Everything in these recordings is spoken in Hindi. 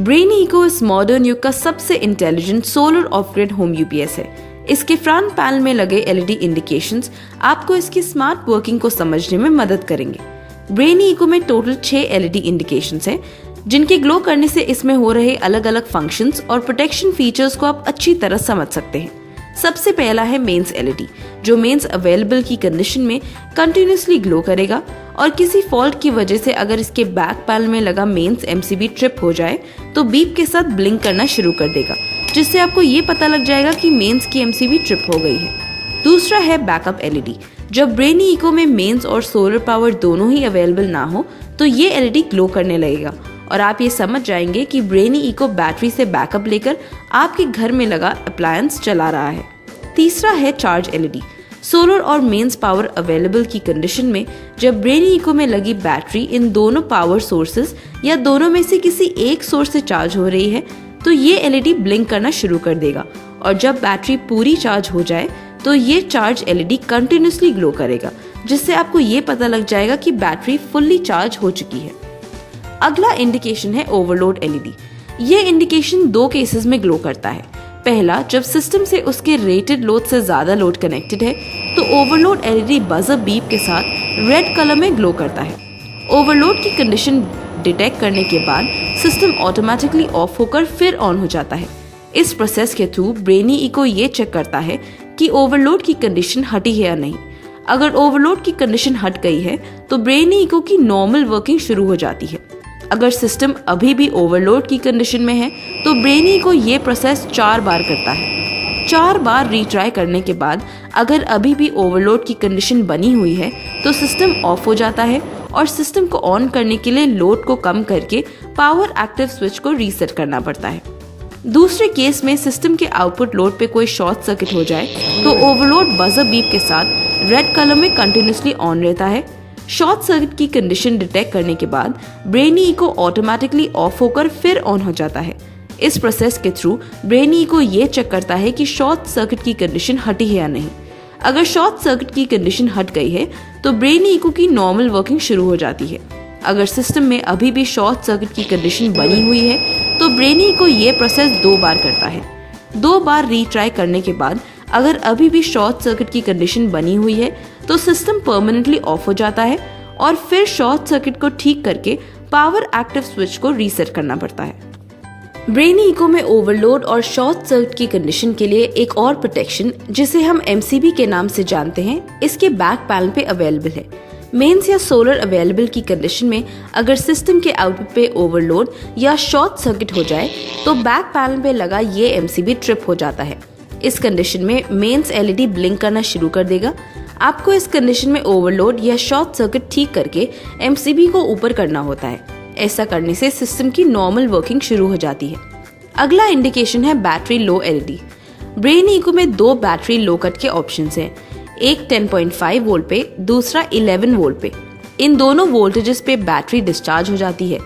ब्रेन इको इस मॉडर्न युग का सबसे intelligent solar of home UPS है। इसके फ्रंट पैनल में लगे एलईडी इंडिकेशंस आपको इसकी स्मार्ट वर्किंग को समझने में मदद करेंगे। ब्रेन इको में टोटल छह एलईडी इंडिकेशंस हैं, जिनके ग्लो करने से इसमें हो रहे अलग अलग फ़ंक्शंस और प्रोटेक्शन फीचर्स को आप अच्छी तरह समझ सकते हैं। सबसे पहला है मेंस एलईडी, जो मेंस अवेलेबल की कंडीशन में कंटिन्यूसली ग्लो करेगा और किसी फॉल्ट की वजह से अगर इसके बैक पैनल में लगा मेंस एमसीबी ट्रिप हो जाए तो बीप के साथ ब्लिंक करना शुरू कर देगा, जिससे आपको ये पता लग जाएगा कि मेंस की एमसीबी ट्रिप हो गई है। दूसरा है बैकअप एलईडी जब ब्रेनी इको में मेंस और सोलर पावर दोनों ही अवेलेबल ना हो तो ये एलईडी ग्लो करने लगेगा। और आप ये समझ जाएँगे कि ब्रेनी इको बैटरी से बैकअप लेकर आपके घर में लगा अप्लायंस चला रहा है। तीसरा है चार्ज एलईडी सोलर और मेंस पावर अवेलेबल की कंडीशन में जब ब्रेनी इको में लगी बैटरी इन दोनों पावर सोर्सेज या दोनों में से किसी एक सोर्स से चार्ज हो रही है तो ये एलईडी ब्लिंक करना शुरू कर देगा। और जब बैटरी पूरी चार्ज हो जाए तो ये चार्ज एलईडी कंटिन्यूसली ग्लो करेगा, जिससे आपको ये पता लग जाएगा कि बैटरी फुल्ली चार्ज हो चुकी है। अगला इंडिकेशन है ओवरलोड एलईडी ये इंडिकेशन दो केसेस में ग्लो करता है. पहला, जब सिस्टम से उसके रेटेड लोड से ज़्यादा लोड कनेक्टेड है तो ओवरलोड एलईडी बजर बीप के साथ रेड कलर में ग्लो करता है. ओवरलोड की कंडीशन डिटेक्ट करने के बाद सिस्टम ऑटोमेटिकली ऑफ़ होकर फिर ऑन हो जाता है. इस प्रोसेस के थ्रू ब्रेनी इको ये चेक करता है कि ओवरलोड की कंडीशन हटी है या नहीं. अगर ओवरलोड की कंडीशन हट गई है तो ब्रेनी इको की नॉर्मल वर्किंग शुरू हो जाती है. अगर सिस्टम अभी भी ओवरलोड की कंडीशन में है तो ब्रेनी को ये प्रोसेस चार बार करता है। चार बार रीट्राई करने के बाद अगर अभी भी ओवरलोड की कंडीशन बनी हुई है तो सिस्टम ऑफ़ हो जाता है और सिस्टम को ऑन करने के लिए लोड को कम करके पावर एक्टिव स्विच को रीसेट करना पड़ता है। दूसरे केस में सिस्टम के आउटपुट लोड पे कोई शॉर्ट सर्किट हो जाए तो ओवरलोड बजर बीप के साथ रेड कलर में कंटिन्यूसली ऑन रहता है। शॉर्ट सर्किट की कंडीशन डिटेक्ट करने के बाद, ब्रेनी को ऑटोमेटिकली ऑफ़ होकर फिर ऑन हो जाता है। इस प्रोसेस के थ्रू ब्रेनी को ये चेक करता है कि शॉर्ट सर्किट की कंडीशन हटी है या नहीं। अगर शॉर्ट सर्किट की कंडीशन हट गई है तो ब्रेनी इको की नॉर्मल वर्किंग शुरू हो जाती है। अगर सिस्टम में अभी भी शॉर्ट सर्किट की कंडीशन बनी हुई है तो ब्रेनी को ये प्रोसेस दो बार करता है। दो बार रीट्राई करने के बाद, अगर अभी भी शॉर्ट सर्किट की कंडीशन बनी हुई है तो सिस्टम परमानेंटली ऑफ़ हो जाता है और फिर शॉर्ट सर्किट को ठीक करके पावर एक्टिव स्विच को रीसेट करना पड़ता है। ब्रेन इको में ओवरलोड और शॉर्ट सर्किट की कंडीशन के लिए एक और प्रोटेक्शन जिसे हम एमसीबी के नाम से जानते हैं, इसके बैक पैनल पे अवेलेबल है। मेंस या सोलर अवेलेबल की कंडीशन में अगर सिस्टम के आउटपुट पे ओवरलोड या शॉर्ट सर्किट हो जाए तो बैक पैनल पे लगा ये एमसीबी ट्रिप हो जाता है। इस कंडीशन में मेंस एलईडी ब्लिंक करना शुरू कर देगा आपको इस कंडीशन में ओवरलोड या शॉर्ट सर्किट ठीक करके एमसीबी को ऊपर करना होता है। ऐसा करने से सिस्टम की नॉर्मल वर्किंग शुरू हो जाती है। अगला इंडिकेशन है battery low LED Brain Eco में दो बैटरी लो कट के ऑप्शन हैं। एक 10.5 वोल्ट पे, दूसरा 11 वोल्ट पे। इन दोनों वोल्टेजेस पे बैटरी डिस्चार्ज हो जाती है।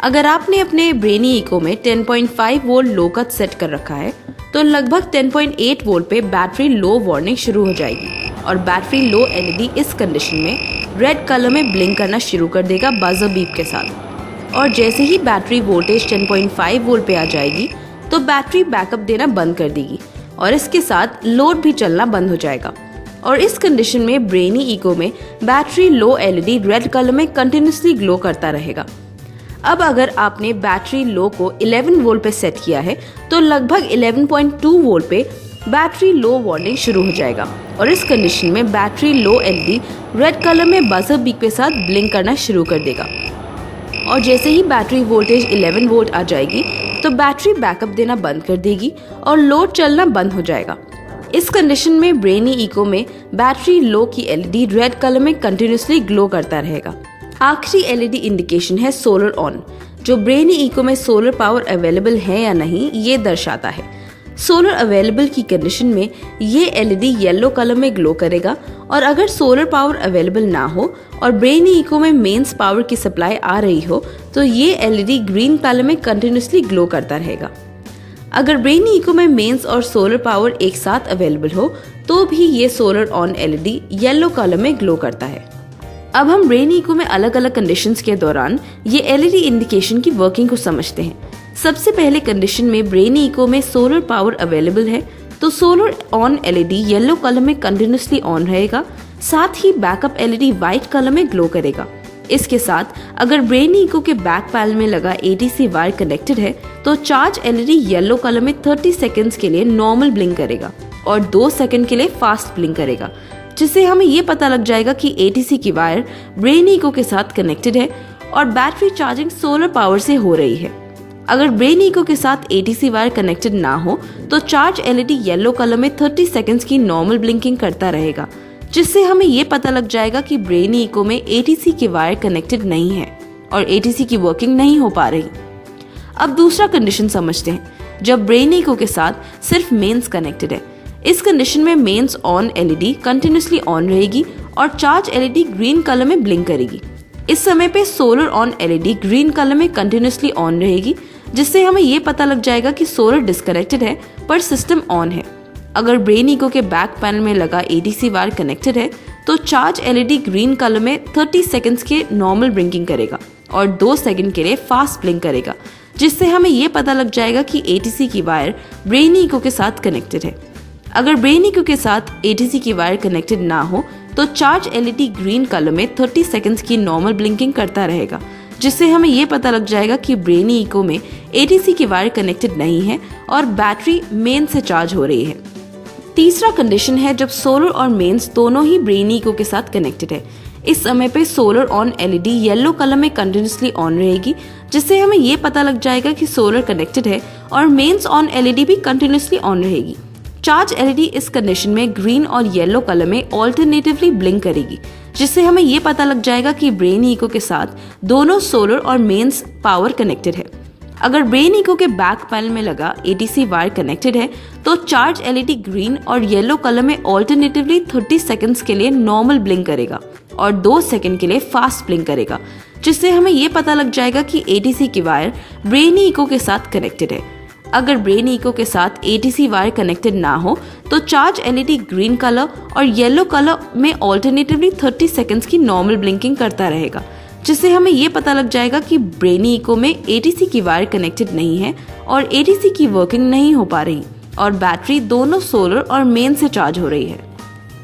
अगर आपने अपने ब्रेनी इको में 10.5 वोल्ट लो कट सेट कर रखा है तो लगभग 10.8 वोल्ट पे बैटरी लो वार्निंग शुरू हो जाएगी। और बैटरी लो एलईडी इस कंडीशन में रेड कलर में ब्लिंक करना शुरू कर देगा बजर बीप के साथ। और जैसे ही बैटरी वोल्टेज 10.5 वोल्ट पे आ जाएगी तो बैटरी बैकअप देना बंद कर देगी। और इसके साथ लोड भी चलना बंद हो जाएगा। और इस कंडीशन में ब्रेनी इको में battery low LED red colour में कंटिन्यूसली ग्लो करता रहेगा। अब अगर आपने बैटरी लो को 11 वोल्ट पे सेट किया है तो लगभग 11.2 वोल्ट पे बैटरी लो वार्निंग शुरू हो जाएगा। और इस कंडीशन में battery low LED red colour में बजर बीक के साथ ब्लिंक करना शुरू कर देगा। और जैसे ही बैटरी वोल्टेज 11 वोल्ट आ जाएगी तो बैटरी बैकअप देना बंद कर देगी और लोड चलना बंद हो जाएगा। इस कंडीशन में ब्रेनी इको में बैटरी लो की एलईडी रेड कलर में कंटिन्यूसली ग्लो करता रहेगा। आखिरी एलईडी इंडिकेशन है सोलर ऑन जो ब्रेनी इको में सोलर पावर अवेलेबल है या नहीं, ये दर्शाता है। सोलर अवेलेबल की कंडीशन में ये एलईडी येलो कलर में ग्लो करेगा और अगर सोलर पावर अवेलेबल ना हो और ब्रेनी इको में मेंस पावर की सप्लाई आ रही हो तो ये एलईडी ग्रीन कलर में कंटिन्यूसली ग्लो करता रहेगा। अगर ब्रेनी इको में मेंस और सोलर पावर एक साथ अवेलेबल हो तो भी ये solar on LED yellow colour में ग्लो करता है। अब हम ब्रेनी इको में अलग अलग कंडीशंस के दौरान ये एलईडी इंडिकेशन की वर्किंग को समझते हैं। सबसे पहले कंडीशन में ब्रेन इको में सोलर पावर अवेलेबल है तो solar on LED yellow colour में कंटिन्यूसली ऑन रहेगा, साथ ही बैकअप एलईडी व्हाइट कलर में ग्लो करेगा। इसके साथ, अगर ब्रेन इको के बैक पैल में लगा एडीसी वायर कनेक्टेड है तो चार्ज एलईडी येलो कलर में 30 सेकेंड्स के लिए नॉर्मल ब्लिंक करेगा और दो सेकंड के लिए फास्ट ब्लिंक करेगा। जिससे हमें ये पता लग जाएगा कि एटीसी की वायर ब्रेन इको के साथ कनेक्टेड है और बैटरी चार्जिंग सोलर पावर से हो रही है। अगर ब्रेन इको के साथ एटीसी वायर कनेक्टेड ना हो तो चार्ज एलईडी येलो कलर में 30 सेकंड्स की नॉर्मल ब्लिंकिंग करता रहेगा, जिससे हमें ये पता लग जाएगा कि ब्रेन इको में एटीसी की वायर कनेक्टेड नहीं है और एटीसी की वर्किंग नहीं हो पा रही। अब दूसरा कंडीशन समझते हैं, जब ब्रेन इको के साथ सिर्फ़ मेन्स कनेक्टेड है इस कंडीशन में mains on LED continuously on रहेगी और चार्ज एलईडी ग्रीन कलर में ब्लिंक करेगी। इस समय पे solar on LED green colour में कंटिन्यूसली ऑन रहेगी, जिससे हमें ये पता लग जाएगा कि सोलर डिस्कनेक्टेड है, पर सिस्टम ऑन है। अगर ब्रेन इको के बैक पैनल में लगा एडीसी वायर कनेक्टेड है तो चार्ज एलईडी ग्रीन कलर में 30 सेकंड्स के नॉर्मल ब्लिंकिंग करेगा और दो सेकंड के लिए फास्ट ब्लिंक करेगा, जिससे हमें ये पता लग जाएगा कि एटीसी की वायर ब्रेन इको के साथ कनेक्टेड है। अगर ब्रेन इको के साथ एटीसी की वायर कनेक्टेड ना हो तो चार्ज एलईडी ग्रीन कलर में 30 सेकंड्स की नॉर्मल ब्लिंकिंग करता रहेगा, जिससे हमें ये पता लग जाएगा कि ब्रेनी इको में एटीसी की वायर कनेक्टेड नहीं है और बैटरी मेन से चार्ज हो रही है। तीसरा कंडीशन है जब सोलर और मेन्स दोनों ही ब्रेनी इको के साथ कनेक्टेड है। इस समय पे solar on LED yellow colour में कंटिन्यूसली ऑन रहेगी, जिससे हमें ये पता लग जाएगा कि सोलर कनेक्टेड है और मेन्स ऑन एलईडी भी कंटिन्यूसली ऑन रहेगी। चार्ज एलईडी इस कंडीशन में ग्रीन और येलो कलर में ऑल्टरनेटिवली ब्लिंक करेगी, जिससे हमें ये पता लग जाएगा कि ब्रेन इको के साथ दोनों सोलर और मेन्स पावर कनेक्टेड है। अगर ब्रेन इको के बैक पैनल में लगा एटीसी वायर कनेक्टेड है तो चार्ज एलईडी ग्रीन और येलो कलर में ऑल्टरनेटिवली 30 सेकंड्स के लिए नॉर्मल ब्लिंक करेगा और दो सेकंड के लिए फास्ट ब्लिंक करेगा, जिससे हमें ये पता लग जाएगा कि एटीसी की वायर ब्रेन इको के साथ कनेक्टेड है। अगर ब्रेन इको के साथ एटीसी वायर कनेक्टेड ना हो तो चार्ज एलईडी ग्रीन कलर और येलो कलर में ऑल्टरनेटिवली 30 सेकंड्स की नॉर्मल ब्लिंकिंग करता रहेगा, जिससे हमें ये पता लग जाएगा कि ब्रेनी इको में एटीसी की वायर कनेक्टेड नहीं है और एटीसी की वर्किंग नहीं हो पा रही और बैटरी दोनों सोलर और मेन से चार्ज हो रही है।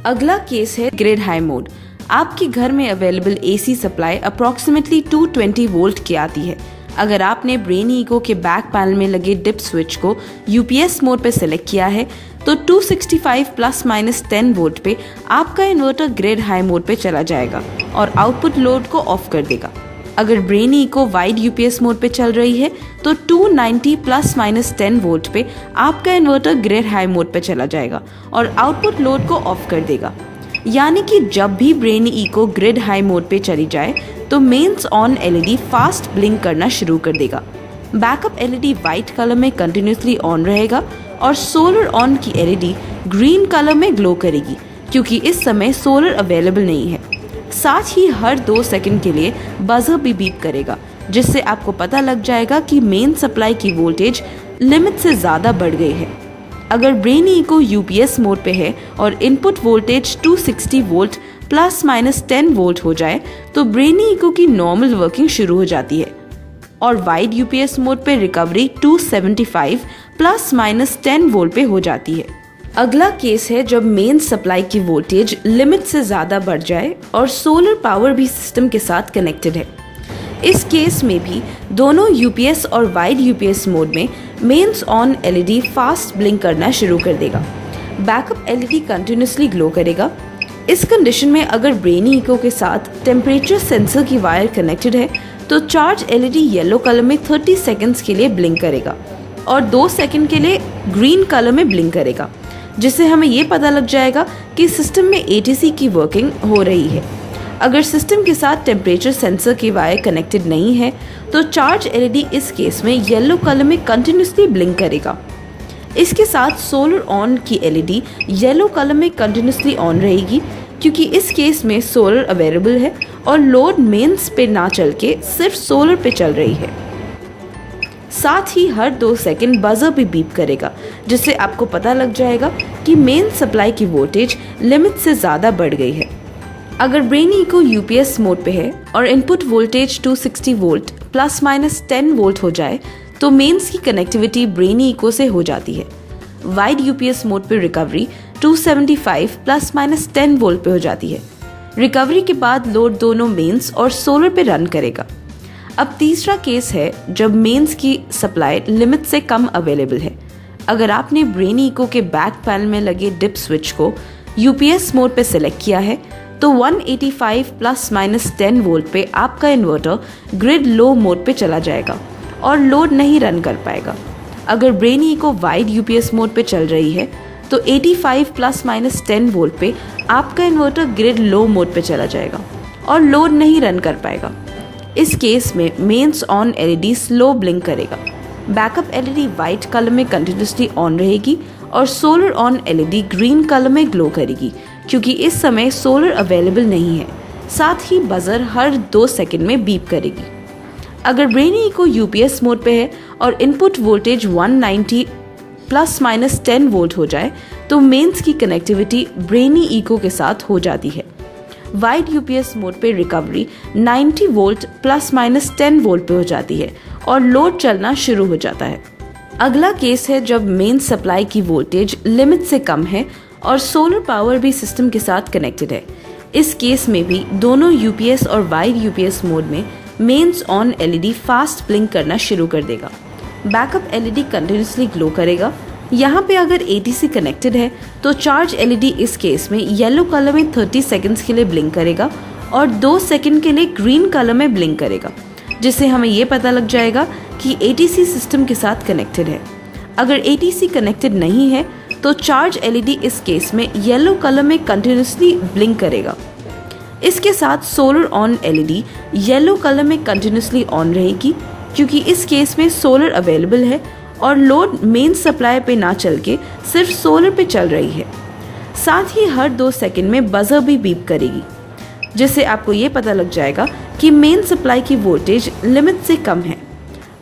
अगला केस है ग्रेड हाई मोड आपके घर में available AC supply approximately 220 volt की आती है। अगर आपने ब्रेन ईको के बैक पैनल में लगे डिप स्विच को यूपीएस मोड पे सिलेक्ट किया है तो 265 प्लस माइनस 10 वोल्ट पे आपका इन्वर्टर ग्रेड हाई मोड पे चला जाएगा और आउटपुट लोड को ऑफ़ कर देगा। अगर Brain Eco wide UPS mode पे चल रही है तो 290 प्लस माइनस 10 वोल्ट पे आपका इन्वर्टर ग्रेड हाई मोड पे चला जाएगा और आउटपुट लोड को ऑफ़ कर देगा। यानी कि जब भी Brain Eco grid high mode पे चली जाए तो mains on LED fast blink करना शुरू कर देगा। बैकअप एलईडी व्हाइट कलर में कंटिन्यूसली ऑन रहेगा और सोलर ऑन की एलईडी ग्रीन कलर में ग्लो करेगी, क्योंकि इस समय सोलर अवेलेबल नहीं है। साथ ही हर दो सेकंड के लिए बजर भी बीप करेगा, जिससे आपको पता लग जाएगा कि मेन सप्लाई की वोल्टेज लिमिट से ज़्यादा बढ़ गई है। अगर ब्रेन इको यूपीएस मोड पे है और input voltage 260 volt plus minus ten volt हो जाए तो ब्रेनी इको की नॉर्मल वर्किंग शुरू हो जाती है। और वाइड यूपीएस मोड पे recovery 275 plus minus ten volt पे हो जाती है। अगला केस है जब मेन सप्लाई की वोल्टेज लिमिट से ज़्यादा बढ़ जाए और सोलर पावर भी सिस्टम के साथ कनेक्टेड है। इस केस में भी दोनों यूपीएस और वाइड यूपीएस मोड में mains on LED fast blink करना शुरू कर देगा। बैकअप एलईडी कंटिन्यूसली ग्लो करेगा। इस कंडीशन में अगर ब्रेनी इको के साथ टेम्परेचर सेंसर की वायर कनेक्टेड है तो चार्ज एलईडी येलो कलर में 30 सेकंड्स के लिए ब्लिंक करेगा और दो सेकंड के लिए ग्रीन कलर में ब्लिंक करेगा, जिससे हमें ये पता लग जाएगा कि सिस्टम में एटीसी की वर्किंग हो रही है। अगर सिस्टम के साथ टेम्परेचर सेंसर की वायर कनेक्टेड नहीं है तो चार्ज एलईडी इस केस में येलो कलर में कंटिन्यूसली ब्लिंक करेगा। इसके साथ सोलर ऑन की एलईडी येलो कलर में कंटिन्यूसली ऑन रहेगी, क्योंकि इस केस में सोलर अवेलेबल है और लोड मेन्स पे ना चल के सिर्फ़ सोलर पे चल रही है। साथ ही हर दो सेकंड बजर भी बीप करेगा, जिससे आपको पता लग जाएगा कि मेन सप्लाई की वोल्टेज लिमिट से ज़्यादा बढ़ गई है। अगर ब्रेन इको यूपीएस मोड पे है और input voltage 260 volt plus minus 10 volt हो जाए तो मेंस की कनेक्टिविटी ब्रेन इको से हो जाती है। वाइड यूपीएस मोड पे रिकवरी 275 प्लस माइनस 10 वोल्ट पे हो जाती है। रिकवरी के बाद लोड दोनों मेंस और सोलर पे रन करेगा। अब तीसरा केस है जब मेंस की सप्लाई लिमिट से कम अवेलेबल है। अगर आपने ब्रेन इको के बैक पैनल में लगे डिप स्विच को यूपीएस मोड पे सिलेक्ट किया है तो 185 प्लस माइनस टेन वोल्ट पे आपका इन्वर्टर ग्रिड लो मोड पे चला जाएगा और लोड नहीं रन कर पाएगा। अगर ब्रेनी को वाइड यूपीएस मोड पे चल रही है तो 85 प्लस माइनस टेन वोल्ट पे आपका इन्वर्टर ग्रिड लो मोड पे चला जाएगा और लोड नहीं रन कर पाएगा। इस केस में mains on LED slow blink करेगा। बैकअप एलईडी व्हाइट कलर में कंटिन्यूसली ऑन रहेगी और solar on LED green colour में ग्लो करेगी। क्योंकि इस समय सोलर अवेलेबल नहीं है। साथ ही बजर हर दो सेकंड में बीप करेगी। अगर ब्रेनी को यूपीएस मोड पे है और input voltage 190 plus minus 10 volt हो जाए तो मेंस की कनेक्टिविटी ब्रेनी इको के साथ हो जाती है। वाइड यूपीएस मोड पे recovery 90 volt plus minus 10 volt पे हो जाती है और लोड चलना शुरू हो जाता है। अगला केस है जब मेन सप्लाई की वोल्टेज लिमिट से कम है और सोलर पावर भी सिस्टम के साथ कनेक्टेड है। इस केस में भी दोनों यूपीएस और वाइड यूपीएस मोड में mains on LED fast blink करना शुरू कर देगा। बैकअप एलईडी कंटिन्यूसली ग्लो करेगा। यहाँ पे अगर एटीसी कनेक्टेड है तो चार्ज एलईडी इस केस में येलो कलर में 30 सेकंड्स के लिए ब्लिंक करेगा और दो सेकंड के लिए ग्रीन कलर में ब्लिंक करेगा, जिससे हमें ये पता लग जाएगा कि एटीसी सिस्टम के साथ कनेक्टेड है। अगर एटीसी कनेक्टेड नहीं है तो चार्ज एलईडी इस केस में येलो कलर में कंटिन्यूसली ब्लिंक करेगा। इसके साथ solar on LED yellow colour में कंटिन्यूसली ऑन रहेगी, क्योंकि इस केस में सोलर अवेलेबल है और लोड मेन सप्लाई पे ना चल के सिर्फ़ सोलर पे चल रही है। साथ ही हर दो सेकंड में बजर भी बीप करेगी, जिससे आपको ये पता लग जाएगा कि मेन सप्लाई की वोल्टेज लिमिट से कम है।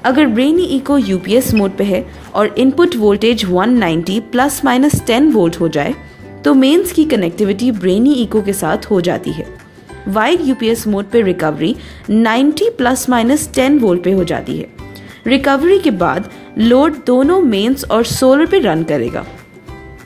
अगर ब्रेनी इको यूपीएस मोड पे है और input voltage 190 plus minus 10 volt हो जाए तो मेंस की कनेक्टिविटी ब्रेनी इको के साथ हो जाती है। वाइड यूपीएस मोड पे रिकवरी 90 प्लस माइनस 10 वोल्ट पे हो जाती है। रिकवरी के बाद लोड दोनों मेंस और सोलर पे रन करेगा।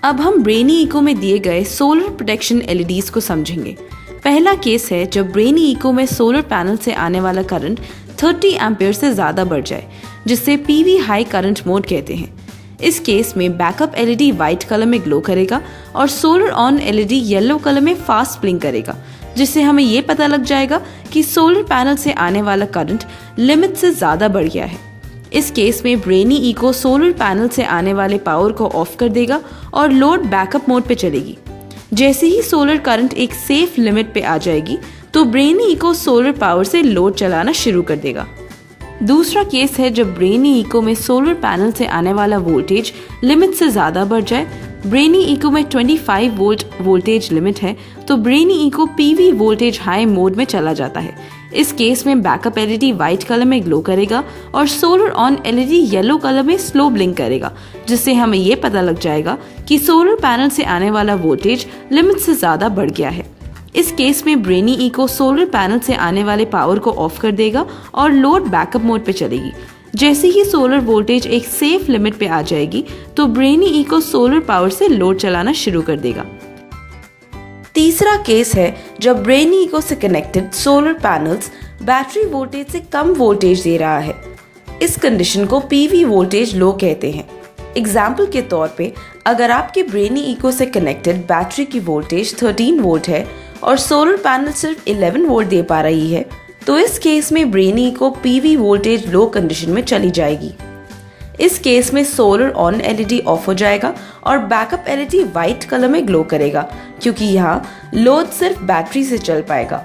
अब हम ब्रेनी इको में दिए गए सोलर प्रोटेक्शन एलईडीज को समझेंगे। पहला केस है जब ब्रेनी इको में सोलर पैनल से आने वाला करंट 30 एम्पियर से ज़्यादा बढ़ जाए, जिससे पीवी हाई करंट मोड कहते हैं। इस केस में बैकअप एलईडी व्हाइट कलर में ग्लो करेगा और solar on LED yellow colour में फास्ट ब्लिंक करेगा, जिससे हमें ये पता लग जाएगा कि सोलर पैनल से आने वाला करंट लिमिट से ज़्यादा बढ़ गया है। इस केस में ब्रेनी इको सोलर पैनल से आने वाले पावर को ऑफ़ कर देगा और लोड बैकअप मोड पे चलेगी। जैसे ही सोलर करंट एक सेफ़ लिमिट पे आ जाएगी तो ब्रेनी इको सोलर पावर से लोड चलाना शुरू कर देगा। दूसरा केस है जब ब्रेनी इको में सोलर पैनल से आने वाला वोल्टेज लिमिट से ज़्यादा बढ़ जाए। ब्रेनी इको में 25 वोल्ट वोल्टेज लिमिट है तो Brainy Eco PV voltage high mode में चला जाता है। इस केस में बैकअप एलईडी व्हाइट कलर में ग्लो करेगा और solar on LED yellow colour में स्लो ब्लिंक करेगा, जिससे हमें ये पता लग जाएगा कि सोलर पैनल से आने वाला वोल्टेज लिमिट से ज़्यादा बढ़ गया है। इस केस में ब्रेनी इको सोलर पैनल से आने वाले पावर को ऑफ़ कर देगा और लोड बैकअप मोड पे चलेगी। जैसे ही सोलर वोल्टेज एक सेफ़ लिमिट पे आ जाएगी तो ब्रेनी इको सोलर पावर से लोड चलाना शुरू कर देगा। तीसरा केस है, जब ब्रेनी इको से connected solar panels battery voltage से कम वोल्टेज दे रहा है। इस कंडीशन को पीवी वोल्टेज लो कहते हैं। एग्ज़ाम्पल के तौर पे, अगर आपके ब्रेनी इको से कनेक्टेड बैटरी की वोल्टेज 13 वोल्ट है और सोलर पैनल सिर्फ़ 11 वोल्ट दे पा रही है तो इस केस में ब्रेनी को पीवी वोल्टेज लो कंडीशन में चली जाएगी। इस केस में सोलर ऑन एलईडी ऑफ़ हो जाएगा और बैकअप एलईडी व्हाइट कलर में ग्लो करेगा, क्योंकि यहाँ लोड सिर्फ़ बैटरी से चल पाएगा।